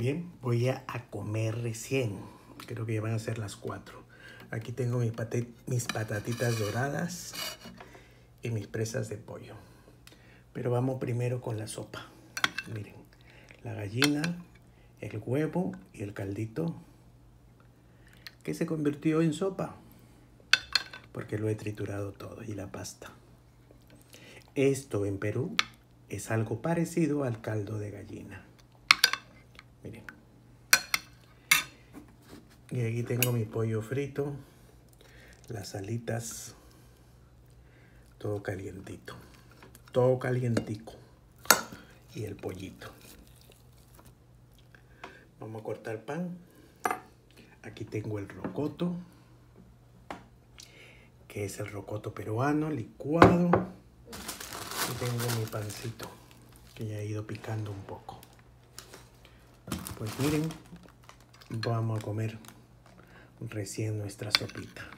Bien, voy a, comer recién. Creo que ya van a ser las 4. Aquí tengo mis, mis patatitas doradas y mis presas de pollo. Pero vamos primero con la sopa. Miren, la gallina, el huevo y el caldito que se convirtió en sopa porque lo he triturado todo y la pasta. Esto en Perú es algo parecido al caldo de gallina. Miren. Y aquí tengo mi pollo frito, las alitas, todo calientito, todo calientico y el pollito. Vamos a cortar pan. Aquí tengo el rocoto, que es el rocoto peruano licuado. Y tengo mi pancito, que ya he ido picando un poco. Pues miren, vamos a comer recién nuestra sopita.